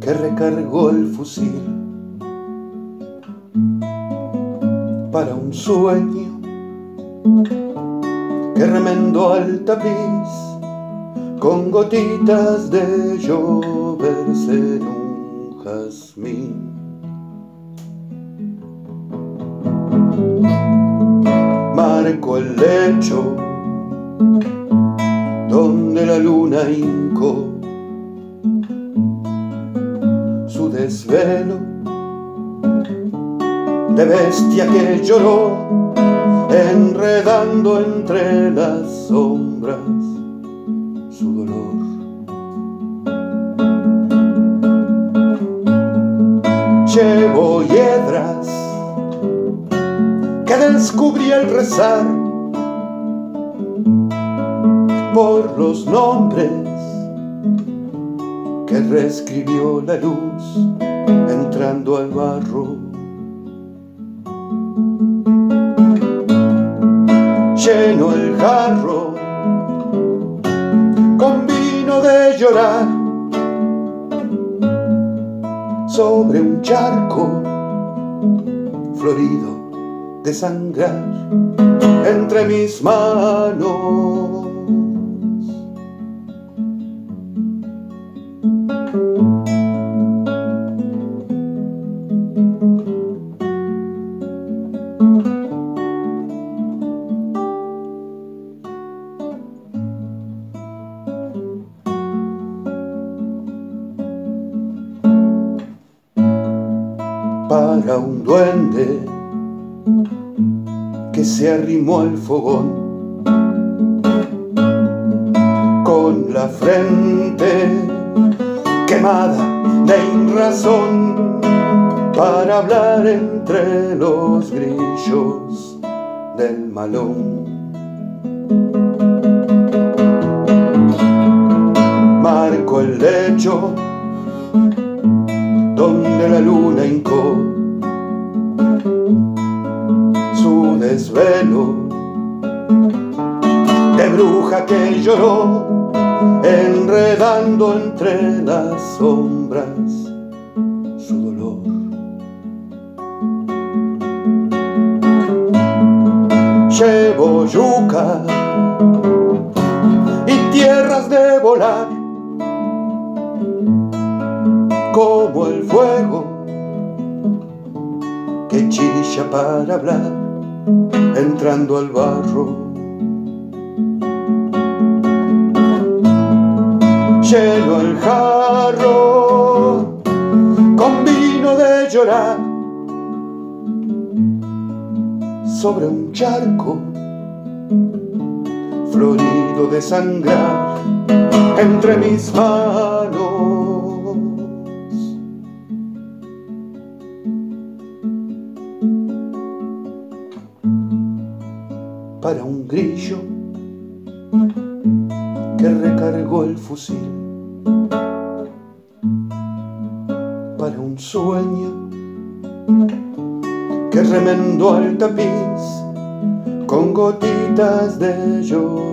que recargó el fusil para un sueño que remendó al tapiz con gotitas de lloverse en un jazmín. Marco el lecho donde la luna hincó su desvelo de bestia que lloró enredando entre las sombras su dolor. Llevo hiedras que descubrí al rezar por los nombres que reescribió la luz entrando al barro. Lleno el jarro con vino de llorar sobre un charco florido de sangrar entre mis manos. Para un duende que se arrimó al fogón con la frente quemada de razón para hablar entre los grillos del malón. Marco el lecho donde la luna hincó su desvelo de bruja que lloró enredando entre las sombras su dolor. Llevo yuca y tierras de volar como el fuego que chilla para hablar entrando al barro. Lleno el jarro con vino de llorar sobre un charco florido de sangrar entre mis manos. Para un grillo que recargó el fusil, para un sueño que remendó al tapiz con gotitas de lloverse